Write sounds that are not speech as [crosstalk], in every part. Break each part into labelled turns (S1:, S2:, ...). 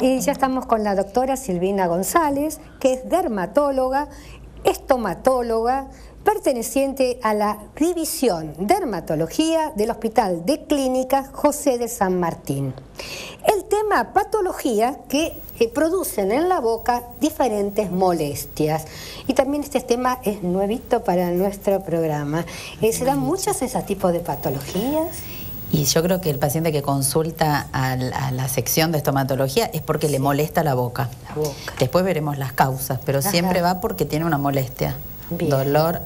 S1: Y ya estamos con la doctora Silvina González, que es dermatóloga, estomatóloga, perteneciente a la División Dermatología del Hospital de Clínicas José de San Martín. El tema patología que eh, producen en la boca diferentes molestias. Y también este tema es nuevito para nuestro programa. Eh, ¿Se dan muchas ese tipo de patologías?
S2: Y yo creo que el paciente que consulta a la, sección de estomatología es porque le molesta la boca. Después veremos las causas, pero siempre va porque tiene una molestia. Dolor,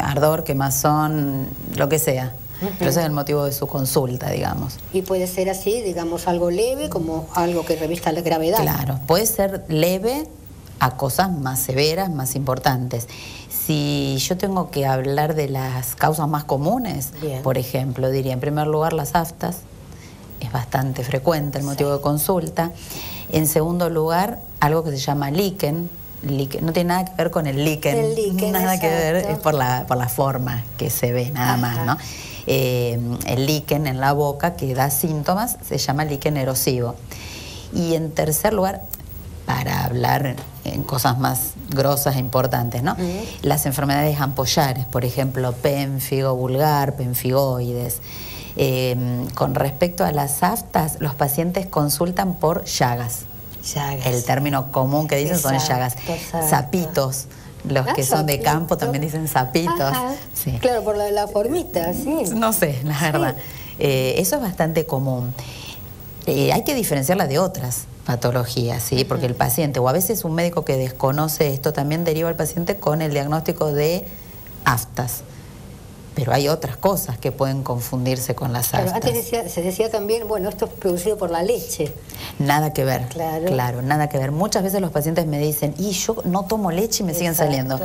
S2: ardor, quemazón, lo que sea. Pero ese es el motivo de su consulta, digamos.
S1: Y puede ser así, digamos, algo leve, como algo que revista la gravedad.
S2: Claro, puede ser leve a cosas más severas, más importantes. Si yo tengo que hablar de las causas más comunes, por ejemplo, diría en primer lugar las aftas, es bastante frecuente el motivo de consulta. En segundo lugar, algo que se llama líquen, no tiene nada que ver con el líquen,
S1: el
S2: nada que ver, es por la, por la forma que se ve nada más, ¿no? Eh, el líquen en la boca que da síntomas se llama líquen erosivo. Y en tercer lugar, para hablar en cosas más grosas e importantes, ¿no? Las enfermedades ampollares, por ejemplo, pénfigo vulgar, penfigoides. Em, con respecto a las aftas, los pacientes consultan por llagas.
S1: Llagas.
S2: El término común que dicen son llagas. Zapitos. Los ah, que son de campo también dicen zapitos.
S1: Claro, por la, la formita, sí.
S2: No sé, la verdad. Eh, eso es bastante común. Eh, hay que diferenciarla de otras patologías, ¿sí? Porque el paciente, o a veces un médico que desconoce esto, también deriva al paciente con el diagnóstico de aftas. Pero hay otras cosas que pueden confundirse con las aftas.
S1: Antes se decía también, bueno, esto es producido por la leche.
S2: Nada que ver. Claro. Claro, nada que ver. Muchas veces los pacientes me dicen, y yo no tomo leche y me siguen saliendo.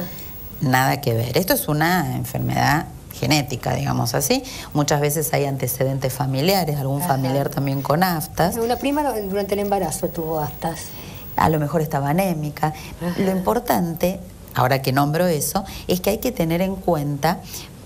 S2: Nada que ver. Esto es una enfermedad genética, digamos así. Muchas veces hay antecedentes familiares, algún familiar también con aftas.
S1: Una prima durante el embarazo tuvo aftas.
S2: A lo mejor estaba anémica. Lo importante, ahora que nombro eso, es que hay que tener en cuenta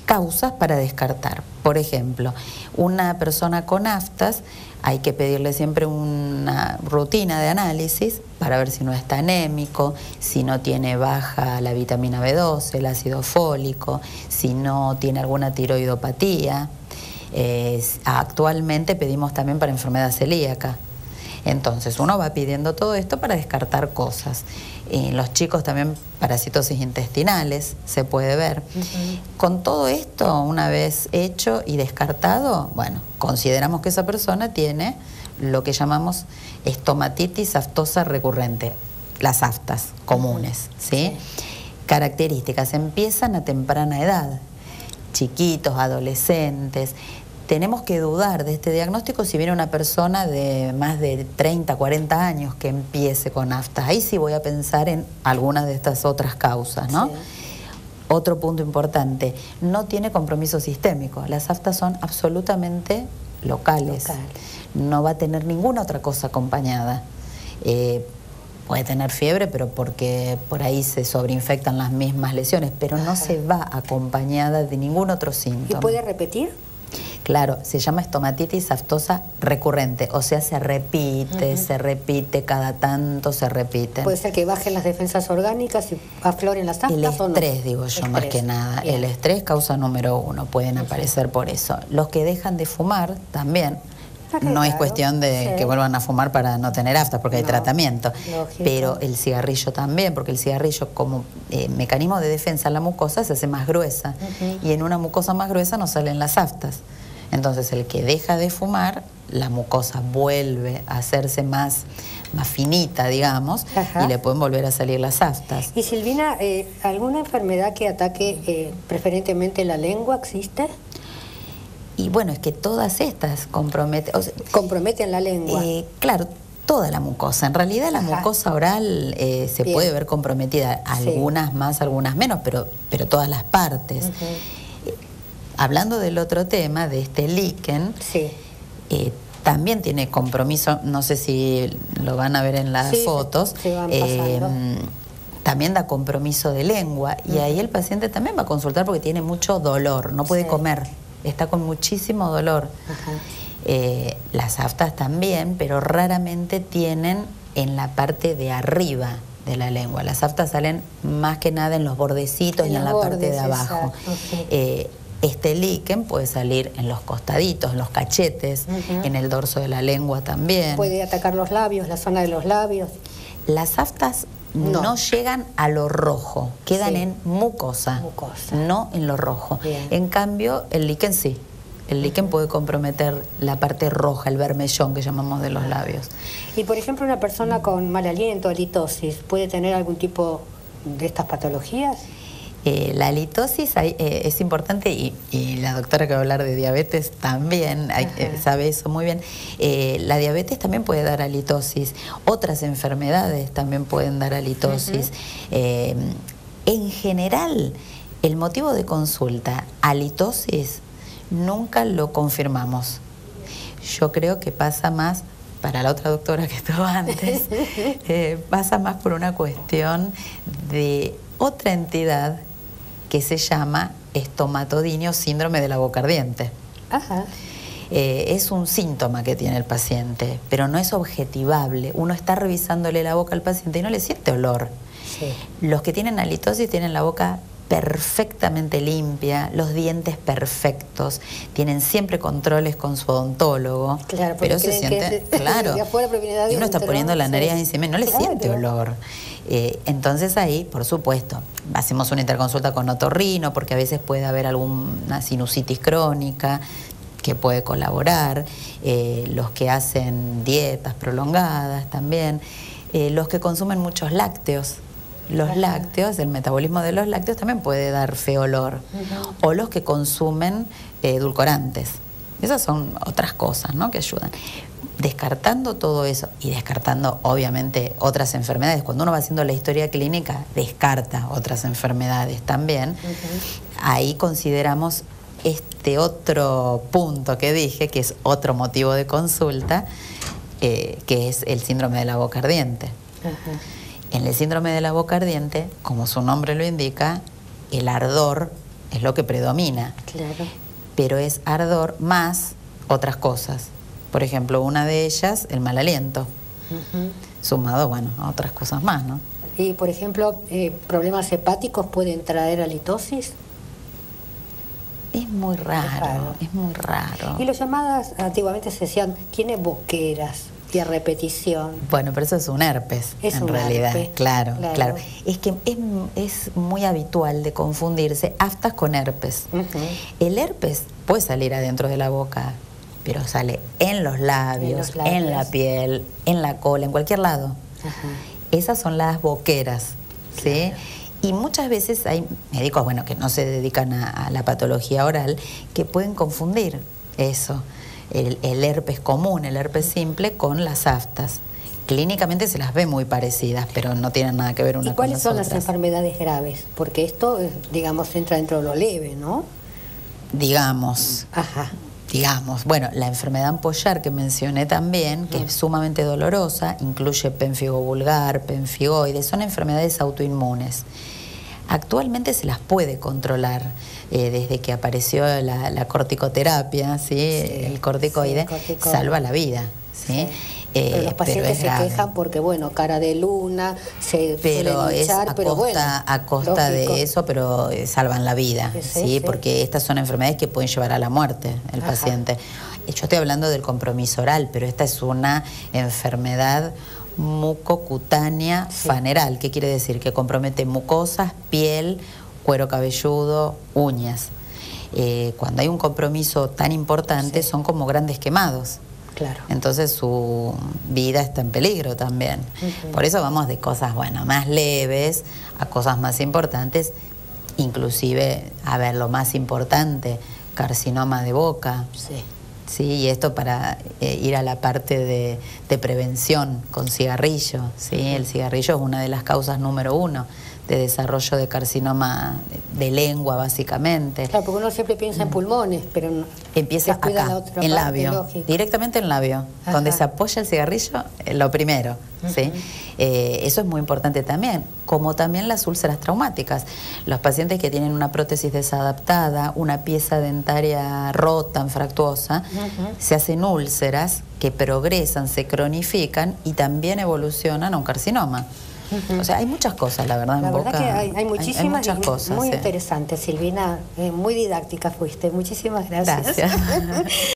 S2: causas para descartar. Por ejemplo, una persona con aftas hay que pedirle siempre una rutina de análisis para ver si no está anémico, si no tiene baja la vitamina B12, el ácido fólico, si no tiene alguna tiroidopatía. actualmente pedimos también para enfermedad celíaca. Entonces uno va pidiendo todo esto para descartar cosas. En los chicos también parasitosis intestinales se puede ver. Con todo esto, una vez hecho y descartado, bueno, consideramos que esa persona tiene lo que llamamos estomatitis aftosa recurrente, las aftas comunes, ¿sí? Características empiezan a temprana edad, chiquitos, adolescentes, tenemos que dudar de este diagnóstico si viene una persona de más de 30, 40 años que empiece con aftas. Ahí sí voy a pensar en algunas de estas otras causas, ¿no? Otro punto importante, no tiene compromiso sistémico. Las aftas son absolutamente locales. No va a tener ninguna otra cosa acompañada. Eh, puede tener fiebre, pero porque por ahí se sobreinfectan las mismas lesiones, pero no se va acompañada de ningún otro síntoma.
S1: ¿Y puede repetir?
S2: Claro, se llama estomatitis aftosa recurrente, o sea, se repite, se repite, cada tanto se repite.
S1: ¿Puede ser que bajen las defensas orgánicas y afloren las aftas
S2: El estrés, digo yo, más que nada. El estrés causa número uno, pueden aparecer por eso. Los que dejan de fumar también, no es cuestión de que vuelvan a fumar para no tener aftas, porque hay tratamiento. Pero el cigarrillo también, porque el cigarrillo como eh, mecanismo de defensa la mucosa se hace más gruesa. Y en una mucosa más gruesa no salen las aftas. Entonces el que deja de fumar, la mucosa vuelve a hacerse más, más finita, digamos, y le pueden volver a salir las aftas.
S1: Y Silvina, eh, ¿alguna enfermedad que ataque eh, preferentemente la lengua existe?
S2: Y bueno, es que todas estas comprometen...
S1: comprometen la lengua.
S2: Eh, claro, toda la mucosa. En realidad la mucosa oral eh, se puede ver comprometida, algunas más, algunas menos, pero, pero todas las partes. Eh, hablando del otro tema, de este líquen, también tiene compromiso, no sé si lo van a ver en las fotos, también da compromiso de lengua y ahí el paciente también va a consultar porque tiene mucho dolor, no puede comer está con muchísimo dolor. Eh, las aftas también, pero raramente tienen en la parte de arriba de la lengua. Las aftas salen más que nada en los bordecitos y en la parte de abajo. Eh, este líquen puede salir en los costaditos, en los cachetes, en el dorso de la lengua también.
S1: Puede atacar los labios, la zona de los labios.
S2: Las aftas no, llegan a lo rojo, quedan en mucosa, no en lo rojo. En cambio, el líquen sí. El líquen puede comprometer la parte roja, el vermellón que llamamos de los labios.
S1: Y por ejemplo, una persona con mal aliento, halitosis, ¿puede tener algún tipo de estas patologías?
S2: Eh, la halitosis eh, es importante y, la doctora que va a hablar de diabetes también eh, sabe eso muy bien. la diabetes también puede dar halitosis, otras enfermedades también pueden dar halitosis. en general, el motivo de consulta, halitosis, nunca lo confirmamos. Yo creo que pasa más para la otra doctora que estuvo antes, [laughs] pasa más por una cuestión de otra entidad que se llama estomatodinio síndrome de la boca ardiente. Eh, es un síntoma que tiene el paciente, pero no es objetivable. Uno está revisándole la boca al paciente y no le siente olor. Los que tienen halitosis tienen la boca perfectamente limpia, los dientes perfectos, tienen siempre controles con su odontólogo,
S1: claro,
S2: pero se siente, [laughs] claro, y uno está poniendo la nariz encima y no le siente olor. Eh, entonces ahí, por supuesto, hacemos una interconsulta con otorrino porque a veces puede haber alguna sinusitis crónica que puede colaborar, eh, los que hacen dietas prolongadas también, eh, los que consumen muchos lácteos. Los lácteos, el metabolismo de los lácteos también puede dar feo olor. O los que consumen edulcorantes. Esas son otras cosas ¿no? que ayudan descartando todo eso y descartando obviamente otras enfermedades, cuando uno va haciendo la historia clínica, descarta otras enfermedades también, ahí consideramos este otro punto que dije, que es otro motivo de consulta, eh, que es el síndrome de la boca ardiente. En el síndrome de la boca ardiente, como su nombre lo indica, el ardor es lo que predomina. Pero es ardor más otras cosas por ejemplo, una de ellas, el mal aliento, sumado, bueno, a otras cosas más, ¿no?
S1: Y, por ejemplo, eh, ¿problemas hepáticos pueden traer halitosis?
S2: Es muy raro, es, muy raro.
S1: Y las llamadas antiguamente se decían, tiene boqueras a repetición.
S2: Bueno, pero eso es un herpes, en realidad. Claro, claro, Es que es, muy habitual de confundirse aftas con herpes. El herpes puede salir adentro de la boca, pero sale en los labios, en, la piel, en la cola, en cualquier lado. Esas son las boqueras, ¿sí? Y muchas veces hay médicos, bueno, que no se dedican a, la patología oral, que pueden confundir eso, el, herpes común, el herpes simple, con las aftas. Clínicamente se las ve muy parecidas, pero no tienen nada que ver una ¿Y
S1: cuáles son las enfermedades graves? Porque esto, digamos, entra dentro de lo leve, ¿no?
S2: Digamos. Ajá digamos, bueno, la enfermedad ampollar que mencioné también, que es sumamente dolorosa, incluye penfigo vulgar, penfigoides, son enfermedades autoinmunes. Actualmente se las puede controlar eh, desde que apareció la, corticoterapia, ¿sí? el corticoide salva la vida. ¿sí?
S1: Eh, los pacientes se quejan porque, bueno, cara de luna, se
S2: pero es a costa, a costa de eso, pero eh, salvan la vida, ¿sí? Porque estas son enfermedades que pueden llevar a la muerte el paciente. Yo estoy hablando del compromiso oral, pero esta es una enfermedad mucocutánea faneral. ¿Qué quiere decir? Que compromete mucosas, piel, cuero cabelludo, uñas. Eh, cuando hay un compromiso tan importante, son como grandes quemados. Entonces su vida está en peligro también. Por eso vamos de cosas, bueno, más leves a cosas más importantes, inclusive, a ver, lo más importante, carcinoma de boca. Sí. Sí, y esto para eh, ir a la parte de, prevención con cigarrillo. ¿sí? El cigarrillo es una de las causas número uno de desarrollo de carcinoma de lengua, básicamente.
S1: Claro, porque uno siempre piensa en pulmones, pero no.
S2: Empieza acá, en labio, directamente en labio, donde se apoya el cigarrillo, eh, lo primero. ¿sí? Eh, eso es muy importante también, como también las úlceras traumáticas. Los pacientes que tienen una prótesis desadaptada, una pieza dentaria rota, fractuosa, se hacen úlceras que progresan, se cronifican y también evolucionan a un carcinoma. O sea, hay muchas cosas, la verdad.
S1: La verdad que hay, muchísimas cosas. Muy interesantes, Silvina. Eh, muy didáctica fuiste. Muchísimas gracias.
S2: Gracias. [laughs]